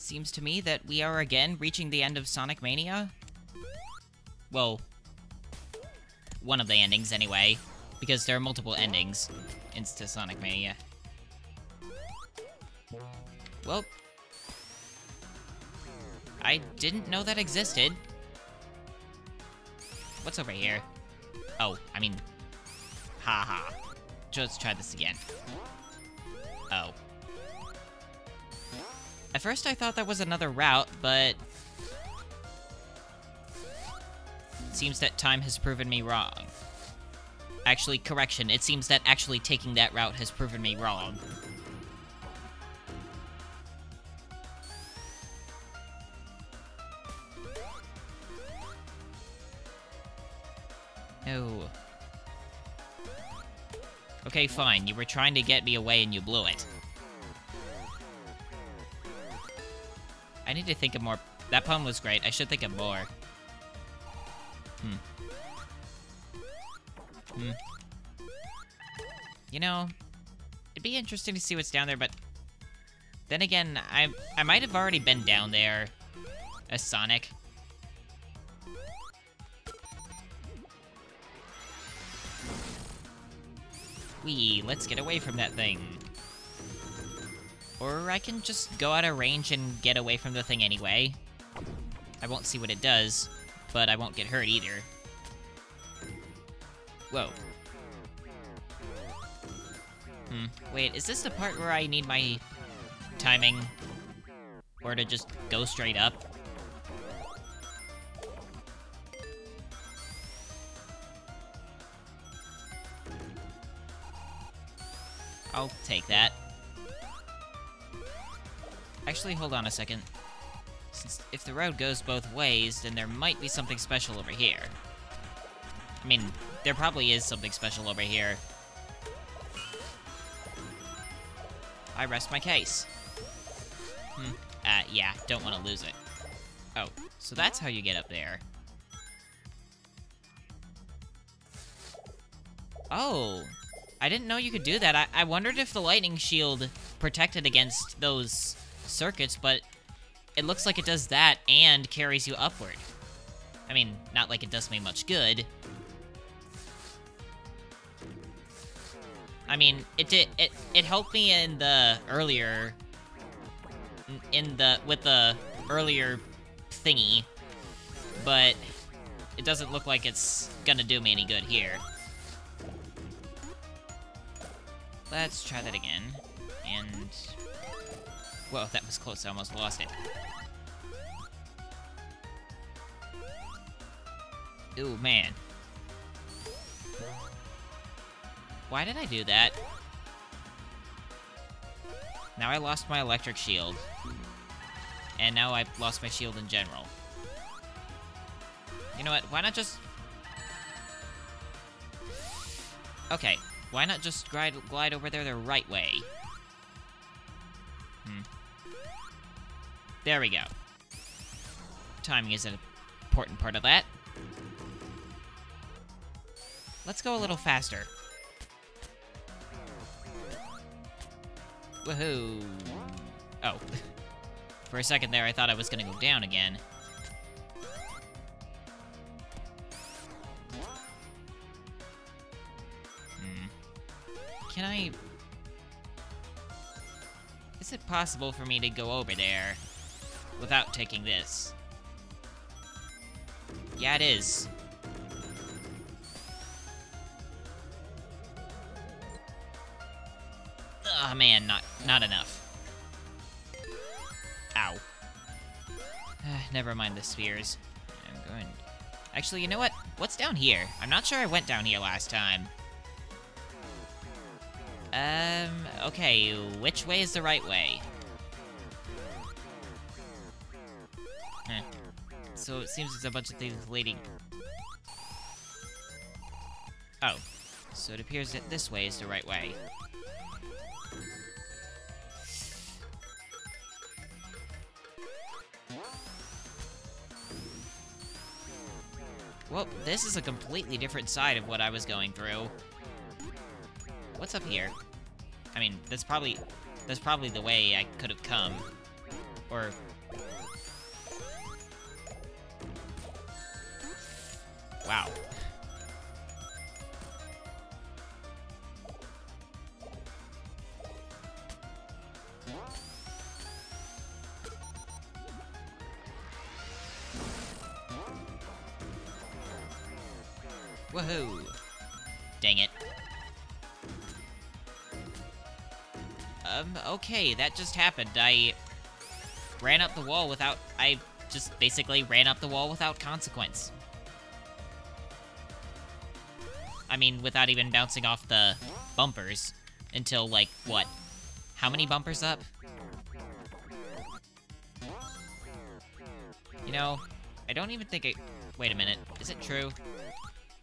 Seems to me that we are again reaching the end of Sonic Mania. Well, one of the endings anyway, because there are multiple endings into Sonic Mania. Well, I didn't know that existed. What's over here? Oh, I mean, haha. -ha. Let's try this again. Oh. At first I thought that was another route, but... It Seems that time has proven me wrong. Actually, correction, it seems that actually taking that route has proven me wrong. Oh. Okay, fine. You were trying to get me away and you blew it. Need to think of more... That poem was great. I should think of more. Hmm. Hmm. You know, it'd be interesting to see what's down there, but... Then again, I I might have already been down there as Sonic. Wee, let's get away from that thing. Or I can just go out of range and get away from the thing anyway. I won't see what it does, but I won't get hurt either. Whoa. Hmm, wait, is this the part where I need my timing? Or to just go straight up? I'll take that. Actually, hold on a second. Since if the road goes both ways, then there might be something special over here. I mean, there probably is something special over here. I rest my case. Hmm. Uh, yeah, don't want to lose it. Oh, so that's how you get up there. Oh, I didn't know you could do that. I, I wondered if the lightning shield protected against those circuits, but it looks like it does that and carries you upward. I mean, not like it does me much good. I mean, it did it it helped me in the earlier in the with the earlier thingy, but it doesn't look like it's gonna do me any good here. Let's try that again. And... Whoa, that was close. I almost lost it. Ooh, man. Why did I do that? Now I lost my electric shield. And now I've lost my shield in general. You know what? Why not just... Okay, why not just glide, glide over there the right way? Hmm. There we go. Timing is an important part of that. Let's go a little faster. Woohoo! Oh. For a second there, I thought I was gonna go down again. Hmm. Can I... Is it possible for me to go over there without taking this? Yeah, it is. Oh man, not not enough. Ow. Never mind the spheres. I'm going... Actually, you know what? What's down here? I'm not sure I went down here last time. Um, okay, which way is the right way? So it seems it's a bunch of things leading... Oh. So it appears that this way is the right way. Well, this is a completely different side of what I was going through. What's up here? I mean, that's probably that's probably the way I could have come. Or... Wow. Woohoo! Dang it. Um, okay, that just happened. I ran up the wall without... I just basically ran up the wall without consequence. I mean, without even bouncing off the bumpers until, like, what? How many bumpers up? You know, I don't even think I... Wait a minute. Is it true?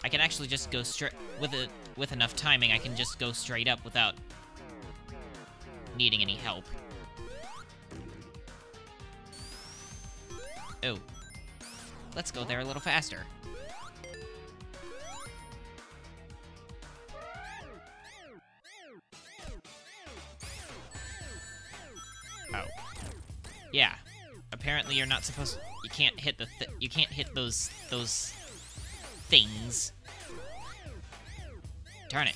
I can actually just go straight... With, a, with enough timing, I can just go straight up without needing any help. Oh. Let's go there a little faster. Apparently you're not supposed To, you can't hit the th you can't hit those those things. Darn it.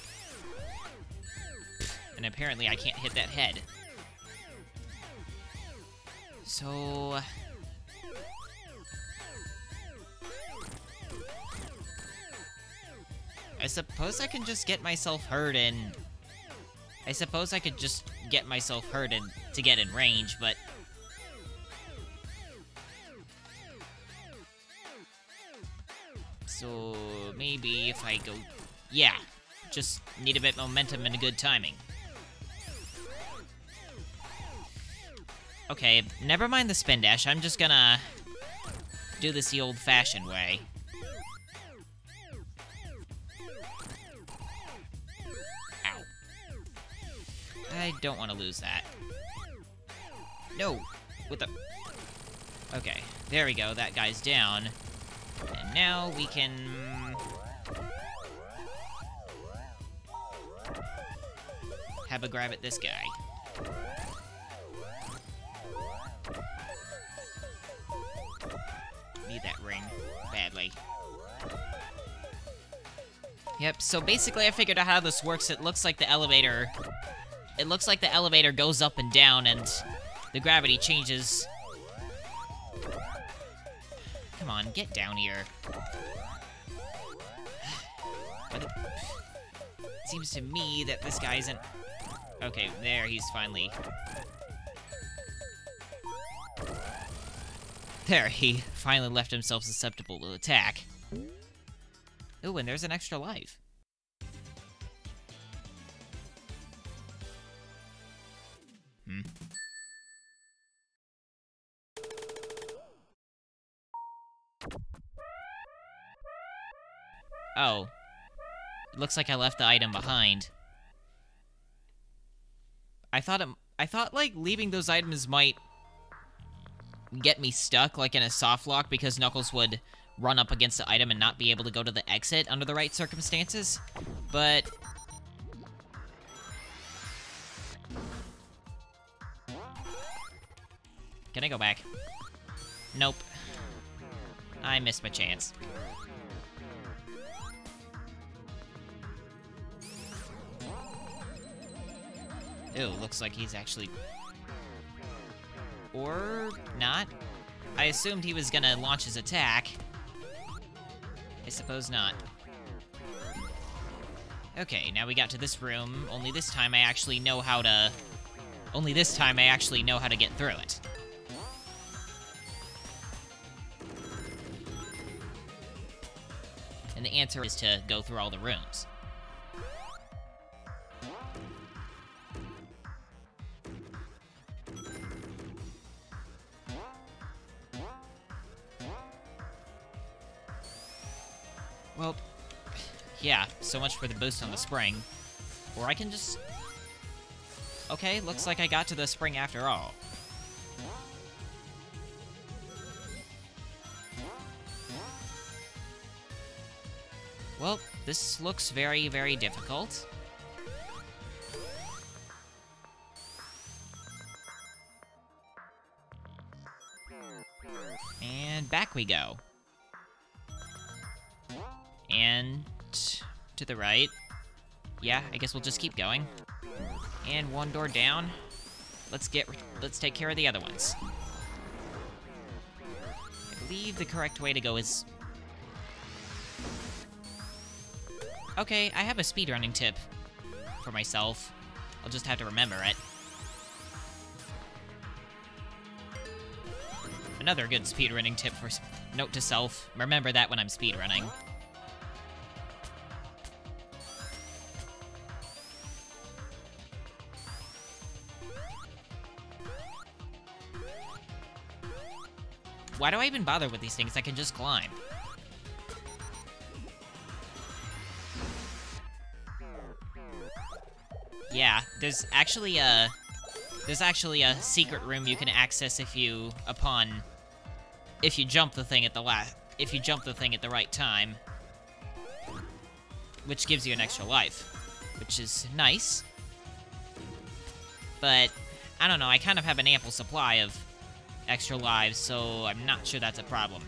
And apparently I can't hit that head. So... I suppose I can just get myself hurt and... I suppose I could just get myself hurt and to get in range, but... I go... Yeah, just need a bit momentum and a good timing. Okay, never mind the spin dash. I'm just gonna do this the old-fashioned way. Ow. I don't want to lose that. No! With the... Okay, there we go. That guy's down. And now we can... Have a grab at this guy. Need that ring. Badly. Yep, so basically I figured out how this works. It looks like the elevator... It looks like the elevator goes up and down and the gravity changes. Come on, get down here. It seems to me that this guy isn't... Okay, there, he's finally There, he finally left himself susceptible to attack. Ooh, and there's an extra life. Hmm. Oh. looks like I left the item behind. I thought it, I thought like leaving those items might get me stuck, like in a soft lock, because Knuckles would run up against the item and not be able to go to the exit under the right circumstances. But... Can I go back? Nope. I missed my chance. Ew, looks like he's actually or not. I assumed he was gonna launch his attack. I suppose not. Okay, now we got to this room. Only this time I actually know how to... Only this time I actually know how to get through it. And the answer is to go through all the rooms. Well, yeah, so much for the boost on the spring. Or I can just... Okay, looks like I got to the spring after all. Well, this looks very, very difficult. And back we go. And to the right. Yeah, I guess we'll just keep going. And one door down. Let's get let's take care of the other ones. I believe the correct way to go is Okay, I have a speedrunning tip for myself. I'll just have to remember it. Another good speedrunning tip for note to self. Remember that when I'm speedrunning. Why do I even bother with these things? I can just climb. Yeah, there's actually a... There's actually a secret room you can access if you, upon... If you jump the thing at the last... If you jump the thing at the right time. Which gives you an extra life. Which is nice. But, I don't know, I kind of have an ample supply of extra lives, so I'm not sure that's a problem.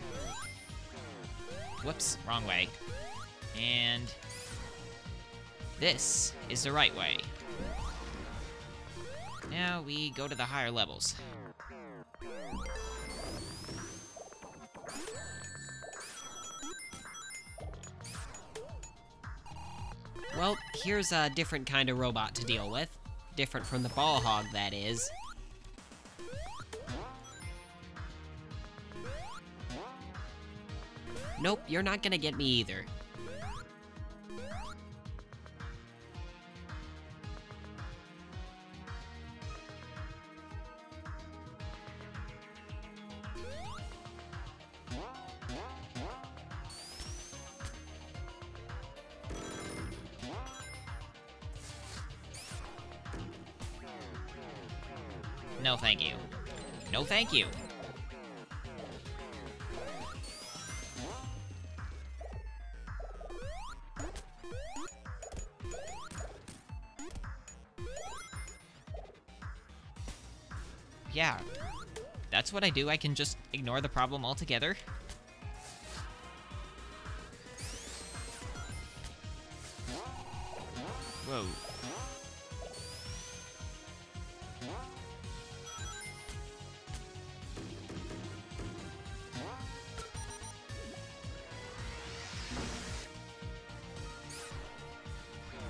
Whoops, wrong way. And... This is the right way. Now we go to the higher levels. Well, here's a different kind of robot to deal with. Different from the ball hog, that is. Nope, you're not gonna get me either. No thank you. No thank you. That's what I do. I can just ignore the problem altogether. Whoa.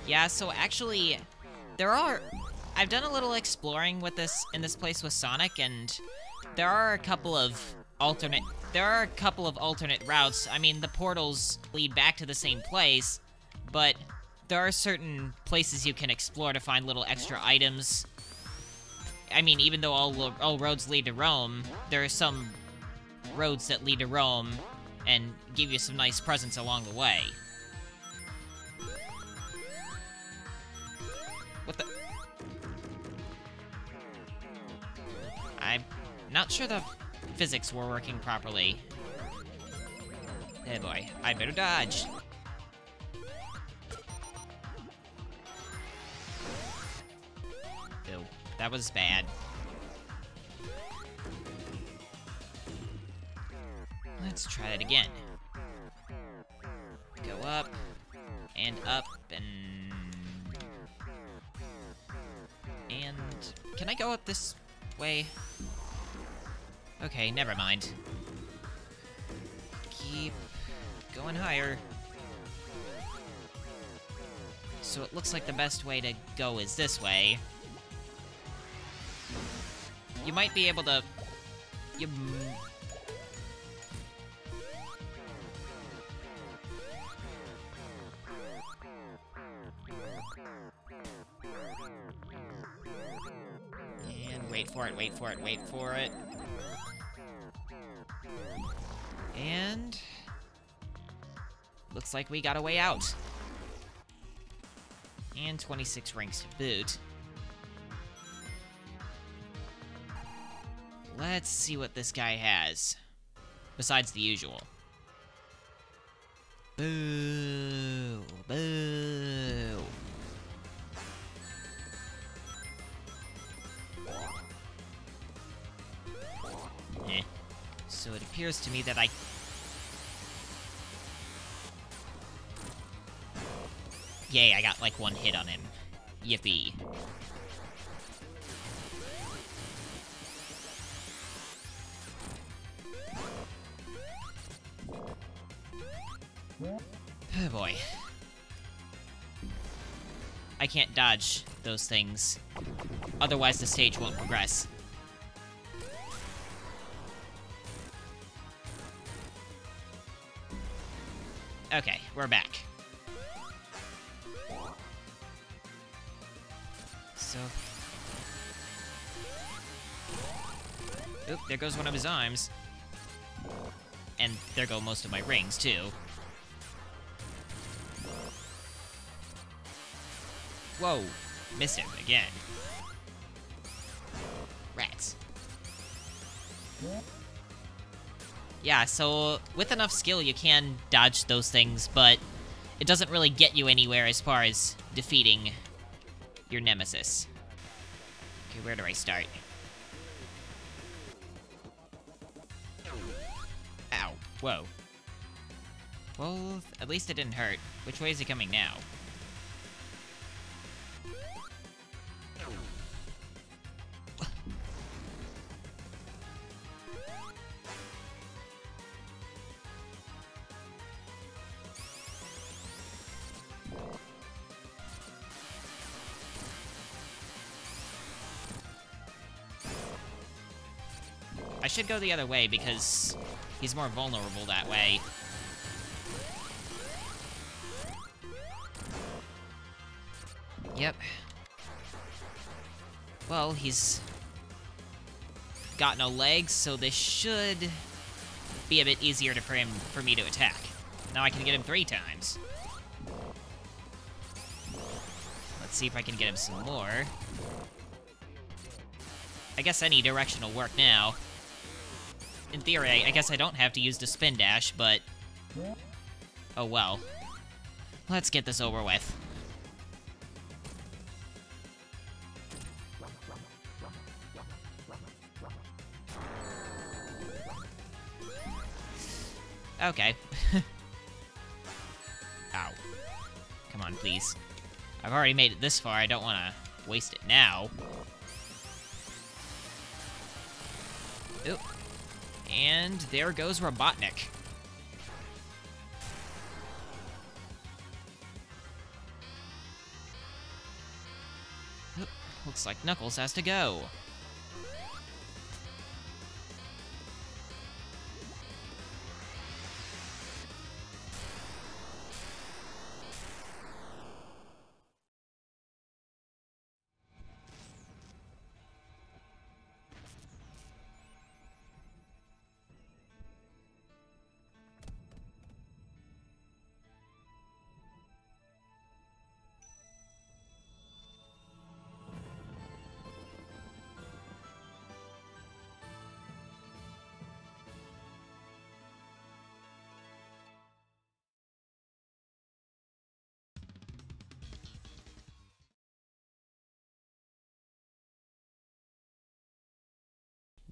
Yeah, so actually, there are... I've done a little exploring with this in this place with Sonic, and there are a couple of alternate... There are a couple of alternate routes. I mean, the portals lead back to the same place, but there are certain places you can explore to find little extra items. I mean, even though all, all roads lead to Rome, there are some roads that lead to Rome and give you some nice presents along the way. What the? I'm not sure the physics were working properly. Hey boy, I better dodge. Ew, that was bad. Let's try that again. Go up, and up, and... And... Can I go up this way? Okay, never mind. Keep going higher. So it looks like the best way to go is this way. You might be able to... You... And wait for it, wait for it, wait for it. And... Looks like we got a way out. And 26 ranks to boot. Let's see what this guy has. Besides the usual. Boo! Boo! So it appears to me that I... Yay, I got like one hit on him. Yippee. Oh boy. I can't dodge those things. Otherwise, the stage won't progress. Okay, we're back. So... Oop, there goes one of his arms. And there go most of my rings, too. Whoa, missed him again. Yeah, so with enough skill you can dodge those things, but it doesn't really get you anywhere as far as defeating your nemesis. Okay, where do I start? Ow. Whoa. Well, at least it didn't hurt. Which way is he coming now? I should go the other way because he's more vulnerable that way. Yep. Well, he's got no legs, so this should be a bit easier to, for him for me to attack. Now I can get him three times. Let's see if I can get him some more. I guess any direction will work now. In theory, I guess I don't have to use the spin dash, but... Oh well. Let's get this over with. Okay. Ow. Come on, please. I've already made it this far, I don't want to waste it now. Oop. And there goes Robotnik. Oh, looks like Knuckles has to go.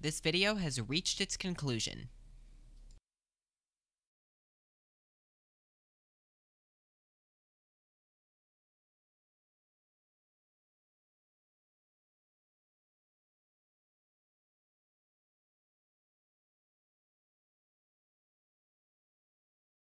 This video has reached its conclusion.